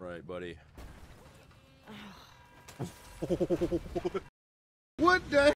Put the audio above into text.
Right, buddy. What the